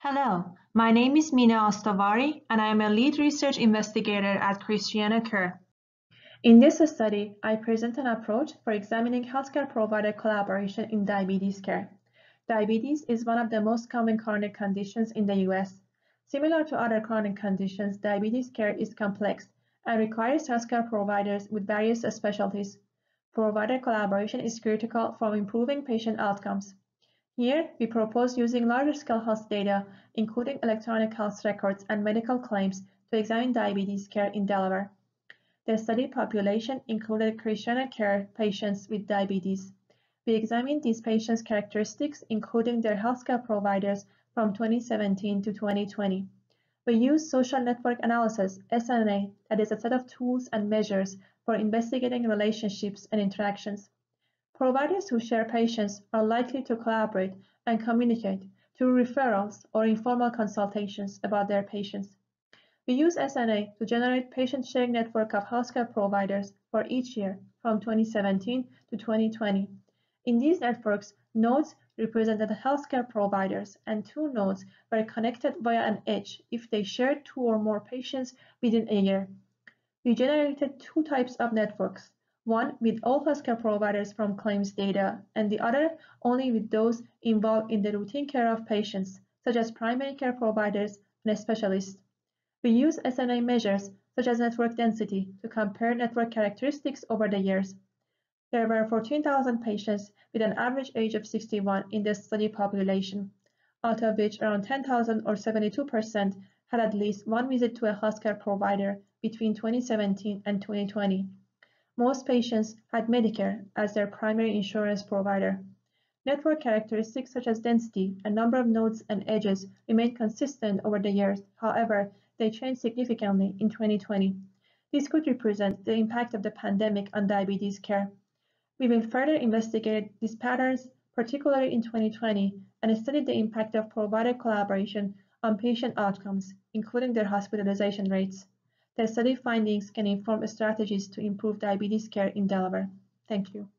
Hello, my name is Mina Ostovari, and I am a lead research investigator at Christiana Care. In this study, I present an approach for examining healthcare provider collaboration in diabetes care. Diabetes is one of the most common chronic conditions in the US. Similar to other chronic conditions, diabetes care is complex and requires healthcare providers with various specialties. Provider collaboration is critical for improving patient outcomes. Here, we propose using larger-scale health data, including electronic health records and medical claims, to examine diabetes care in Delaware. The study population included Christiana Care patients with diabetes. We examined these patients' characteristics, including their healthcare providers, from 2017 to 2020. We used social network analysis, SNA, that is a set of tools and measures for investigating relationships and interactions. Providers who share patients are likely to collaborate and communicate through referrals or informal consultations about their patients. We use SNA to generate patient sharing network of healthcare providers for each year from 2017 to 2020. In these networks, nodes represented healthcare providers and two nodes were connected via an edge if they shared two or more patients within a year. We generated two types of networks, one with all healthcare providers from claims data, and the other only with those involved in the routine care of patients, such as primary care providers and specialists. We use SNA measures, such as network density, to compare network characteristics over the years. There were 14,000 patients with an average age of 61 in the study population, out of which around 10,000 or 72% had at least one visit to a healthcare provider between 2017 and 2020. Most patients had Medicare as their primary insurance provider. Network characteristics such as density and number of nodes and edges remained consistent over the years. However, they changed significantly in 2020. This could represent the impact of the pandemic on diabetes care. We will further investigate these patterns, particularly in 2020, and study the impact of provider collaboration on patient outcomes, including their hospitalization rates. The study findings can inform strategies to improve diabetes care in Delaware. Thank you.